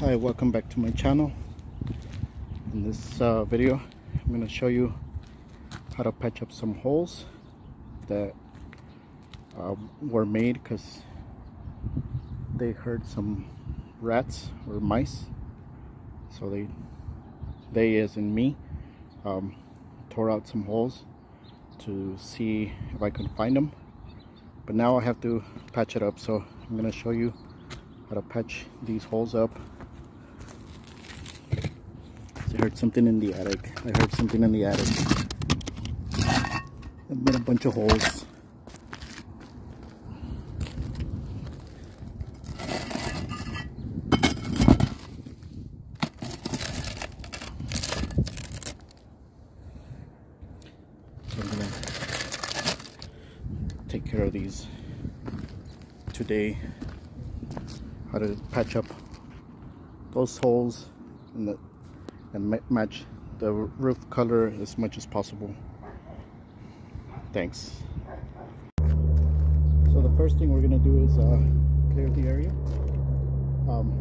hi welcome back to my channel. In this uh, video I'm going to show you how to patch up some holes that uh, were made because they heard some rats or mice. So they they as in me um, tore out some holes to see if I can find them but now I have to patch it up so I'm gonna show you how to patch these holes up heard something in the attic. I heard something in the attic. I've been a bunch of holes. So I'm gonna take care of these today. How to patch up those holes and, the, and ma match the roof color as much as possible. Thanks. So the first thing we're gonna do is uh, clear the area um,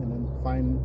and then find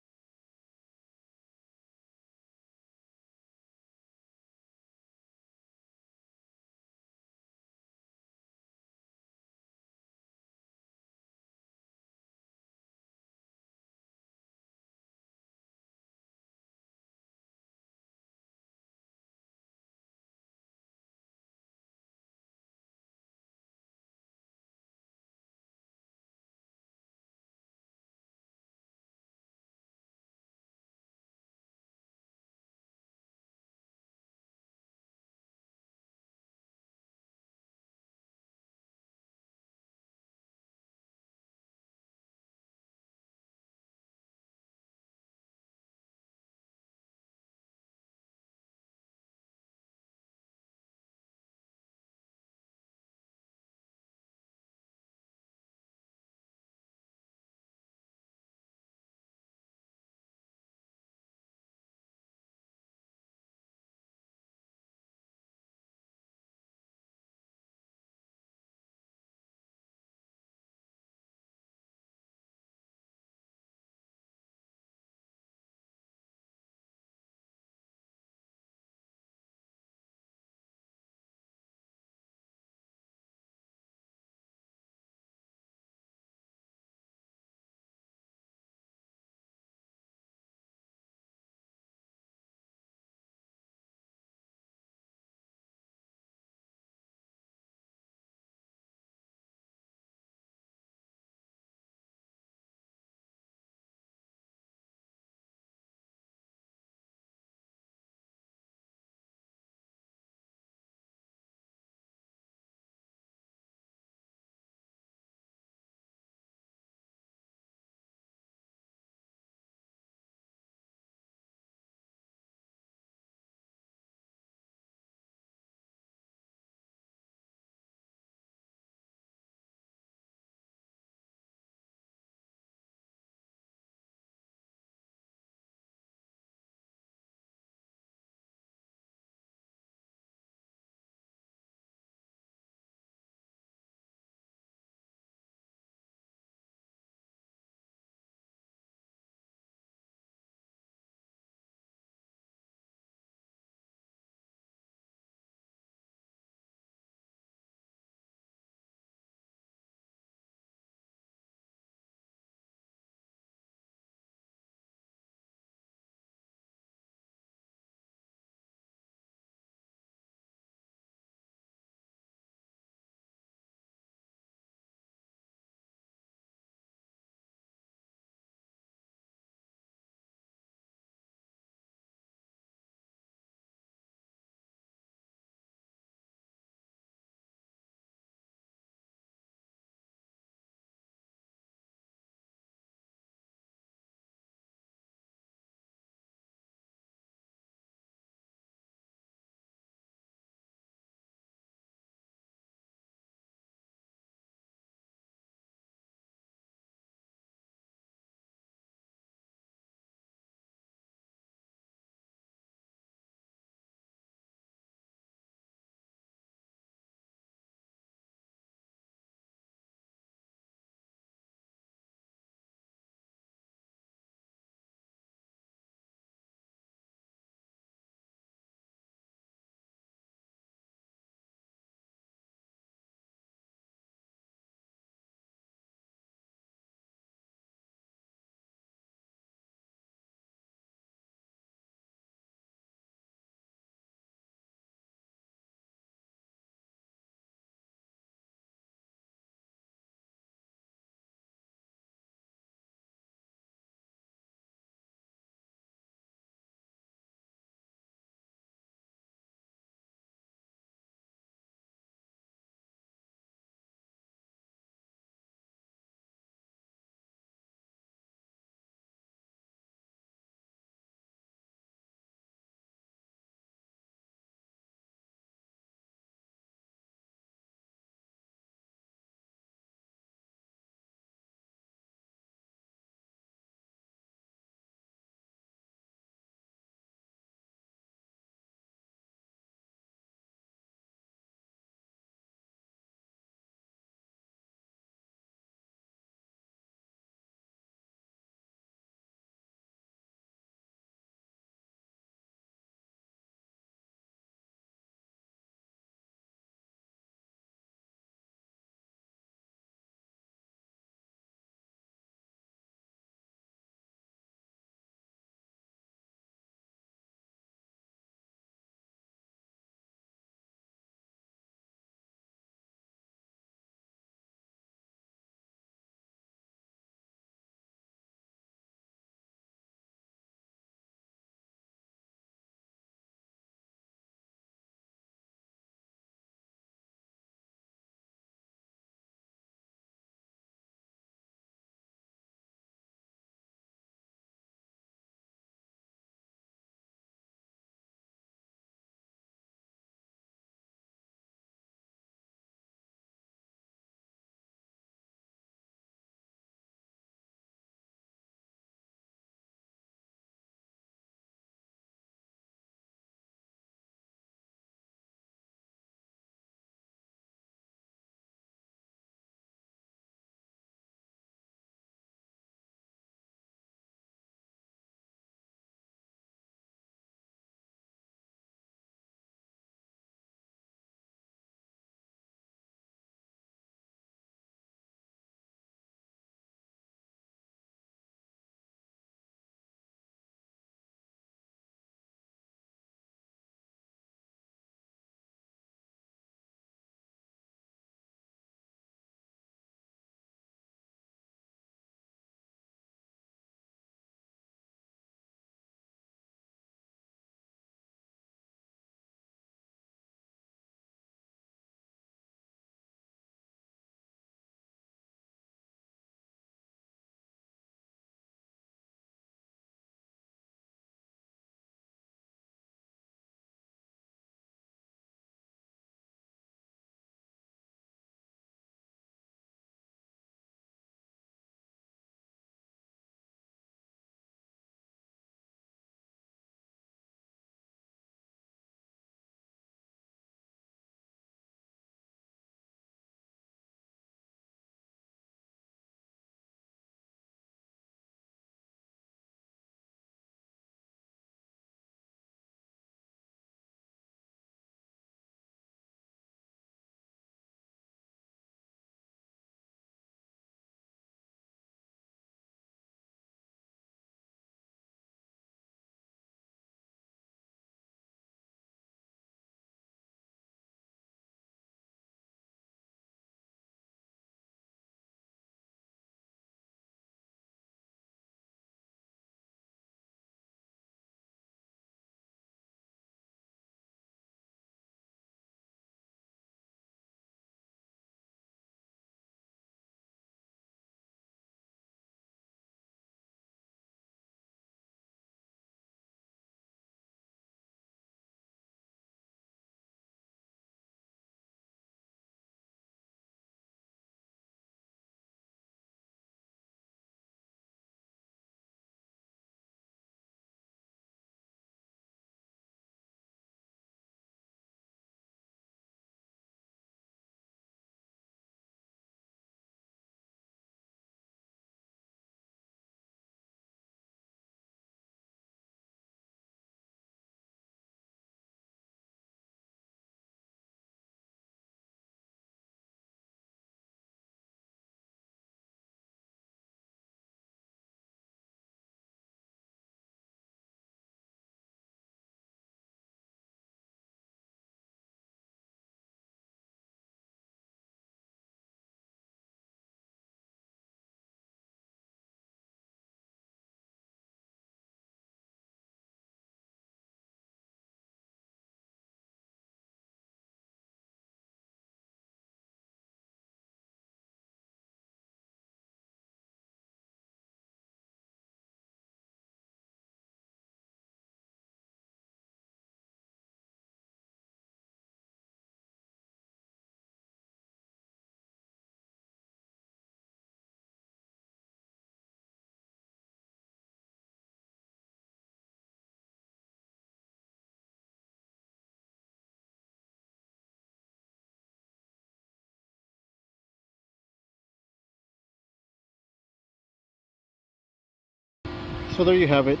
so there you have it.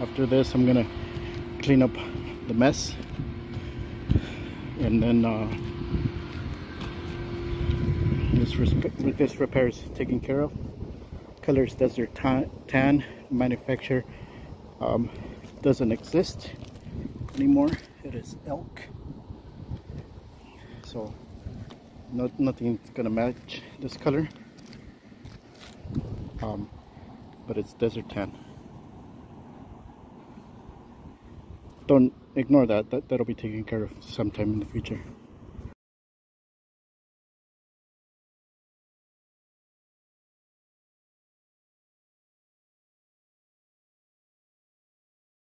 After this I'm gonna clean up the mess. And then uh, this, this repair is taken care of. Colors desert tan, tan manufacturer um, doesn't exist anymore. It is elk. So not, nothing's gonna match this color. Um, but it's desert tan don't ignore that. that that'll be taken care of sometime in the future